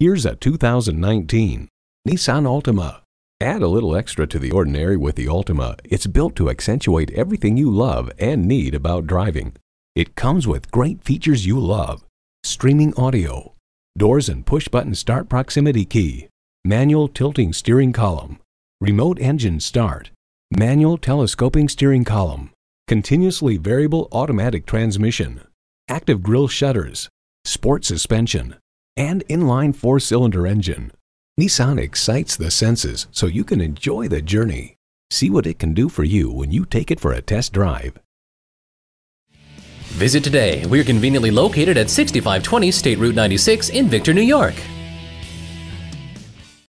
Here's a 2019 Nissan Altima. Add a little extra to the ordinary with the Altima. It's built to accentuate everything you love and need about driving. It comes with great features you love. Streaming audio, doors and push-button start proximity key, manual tilting steering column, remote engine start, manual telescoping steering column, continuously variable automatic transmission, active grille shutters, sport suspension, and inline four-cylinder engine. Nissan excites the senses so you can enjoy the journey. See what it can do for you when you take it for a test drive. Visit today. We're conveniently located at 6520 State Route 96 in Victor, New York.